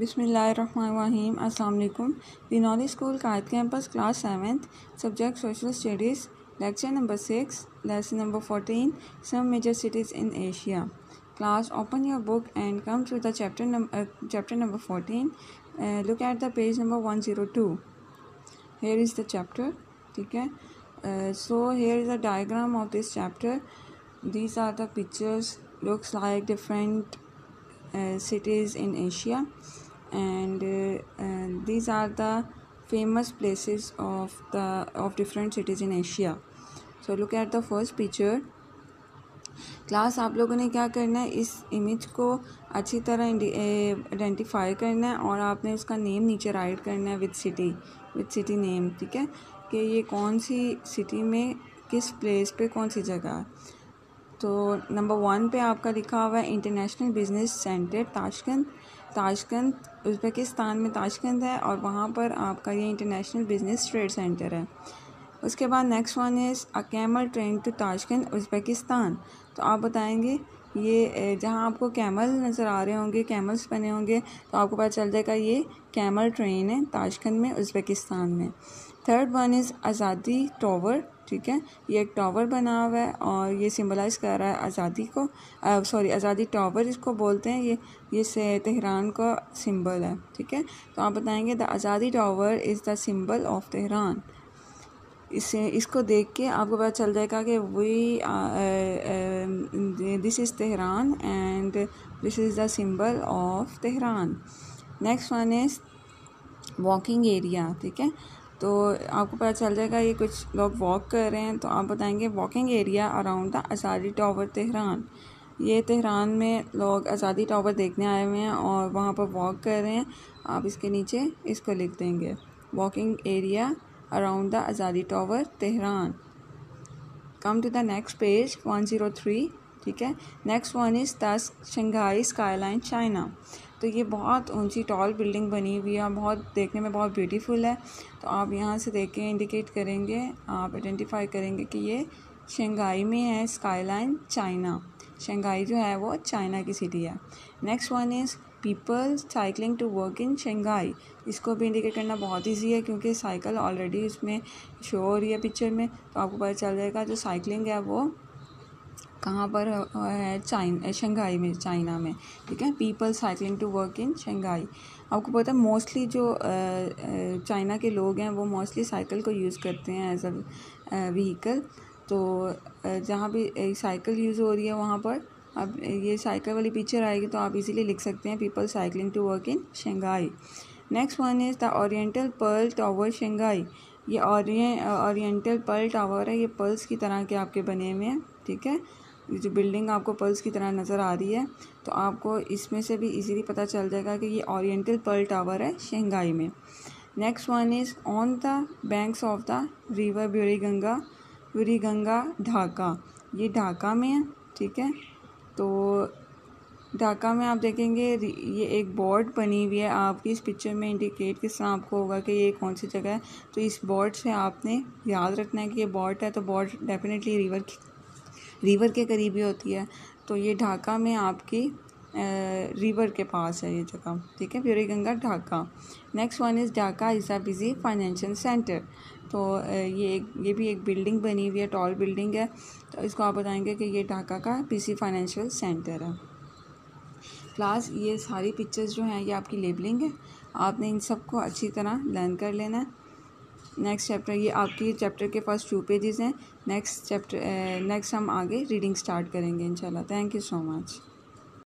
बिसमीम अल्लाम Binauli school Quaid campus class seventh. Subject social studies lecture number six lesson number fourteen some major cities in Asia. Class open your book and come to the chapter chapter number fourteen look at the page number one zero two. Here is the chapter ठीक है? So here is the diagram of this chapter are the pictures looks like different uh, cities in asia. And uh, these are the famous places of the of different cities in asia. So look at the first picture. Class आप लोगों ने क्या करना है? इस image को अच्छी तरह आइडेंटिफाई करना है और आपने उसका नेम नीचे राइट करना है with city with city name ठीक है? कि ये कौन सी सिटी में किस प्लेस पे कौन सी जगह है? तो नंबर वन पे आपका लिखा हुआ है international business centre Tashkent Tashkent, Uzbekistan में ताशकंद है और वहाँ पर आपका ये इंटरनेशनल बिज़नेस ट्रेड सेंटर है। उसके बाद next one is a camel train to Tashkent, Uzbekistan. तो आप बताएँगे, ये जहाँ आपको कैमल नज़र आ रहे होंगे, कैमल्स बने होंगे तो आपको पता चल जाएगा ये कैमल ट्रेन है ताशकंद में, उज़्बेकिस्तान में। Third one is Azadi tower ठीक है? ये एक टावर बना हुआ है और ये सिम्बलाइज कर रहा है आज़ादी को। सॉरी आज़ादी टावर इसको बोलते हैं। ये ये से तेहरान का सिंबल है, ठीक है? तो आप बताएँगे, the Azadi tower is the symbol of Tehran. इसे, इसको देख के आपको पता चल जाएगा कि we this is Tehran and this is the symbol of Tehran. Next one is walking area ठीक है? तो आपको पता चल जाएगा ये कुछ लोग वॉक कर रहे हैं तो आप बताएँगे walking area around the Azadi tower Tehran ये तेहरान में लोग आज़ादी टावर देखने आए हुए हैं और वहाँ पर वॉक कर रहे हैं। आप इसके नीचे इसको लिख देंगे। Walking area around the Azadi tower Tehran come to the next page one zero three ठीक है? Next one is the Shanghai skyline China तो ये बहुत ऊँची टॉल बिल्डिंग बनी हुई है बहुत देखने में बहुत ब्यूटीफुल है। तो आप यहाँ से देख के इंडिकेट करेंगे, आप आइडेंटिफाई करेंगे कि ये शंघाई में है स्काईलाइन चाइना शंघाई जो है वो चाइना की सिटी है। Next one is people cycling to work in Shanghai इसको भी इंडिकेट करना बहुत ईजी है क्योंकि साइकिल ऑलरेडी उसमें शो हो रही है पिक्चर में। तो आपको पता चल जाएगा जो साइकिलिंग है वो कहाँ पर है चाइन शंघाई में, चाइना में, ठीक है? People cycling to work in Shanghai आपको पता है मोस्टली जो चाइना के लोग हैं, वो मोस्टली साइकिल को यूज़ करते हैं एज अ व्हीकल तो जहाँ भी साइकिल यूज़ हो रही है वहाँ पर, अब ये साइकिल वाली पिक्चर आएगी तो आप इजीली लिख सकते हैं people cycling to work in Shanghai next one is the oriental pearl tower Shanghai ये ओरिएंटल पर्ल टावर है, ये पर्ल्स की तरह के आपके बने हुए हैं, ठीक है? ये जो बिल्डिंग आपको पर्ल्स की तरह नज़र आ रही है तो आपको इसमें से भी इजीली पता चल जाएगा कि ये ओरिएंटल पर्ल टावर है शंघाई में। Next one is on the banks of the river Buri Ganga Buri Ganga Dhaka ये ढाका में है, ठीक है? तो ढाका में आप देखेंगे, ये एक बोर्ड बनी हुई है। आपकी इस पिक्चर में इंडिकेट किस तरह आपको होगा कि ये कौन सी जगह है। तो इस बोर्ड से आपने याद रखना है कि ये बोर्ड है तो बोर्ड डेफिनेटली रिवर रिवर के करीब ही होती है। तो ये ढाका में आपकी रिवर के पास है ये जगह, ठीक है? Buri Ganga Dhaka. Next one is Dhaka is busy financial centre तो ये एक, ये भी एक बिल्डिंग बनी हुई है, टॉल बिल्डिंग है। तो इसको आप बताएँगे कि ये ढाका का बिज़ी फाइनेंशियल सेंटर है। क्लास ये सारी पिक्चर्स जो हैं, ये आपकी लेबलिंग है। आपने इन सबको अच्छी तरह लर्न कर लेना है। नेक्स्ट चैप्टर ये आपकी चैप्टर के फ़र्स्ट टू पेजेस हैं. नेक्स्ट चैप्टर नेक्स्ट हम आगे रीडिंग स्टार्ट करेंगे, इंशाल्लाह. Thank you so much